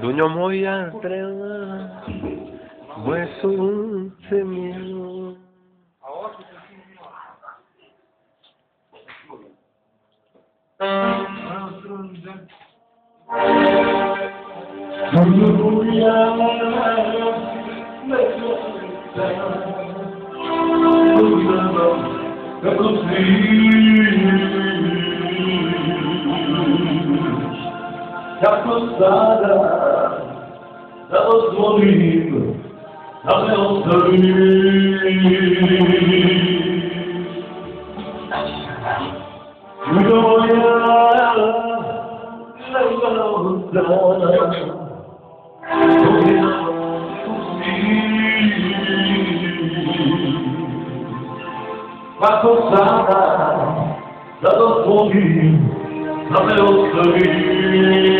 Dunio moja strela, moje sunce milo. Jako sada da Çakmaklara da ozmanıyım da ne ozmanıyım Yudamaya Allah'a Bakosada da ozmanıyım da ne ozmanıyım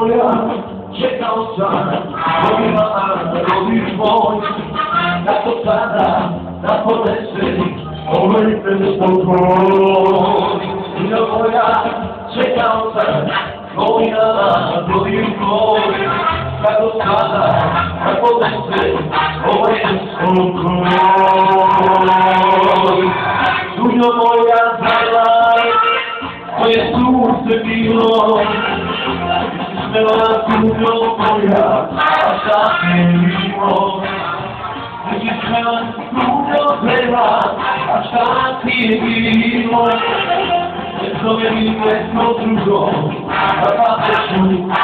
გოლეა შეკავსა გოლიმა გოლის მოი დაწოდა დაფოდესე ოვერი პესპორტო გოლეა შეკავსა გოლიმა გოლის მოი დაწოდა დაფოდესე ოვერი პესპორტო დუნო მოია ზალა Jesus, the Lord. Na na. Dużo moja zala, moje serce biło, Była dużo moja, a tak miło. Wycisnęła dużo była, a tak miło. Sobie miłe to drugą, tak też miło.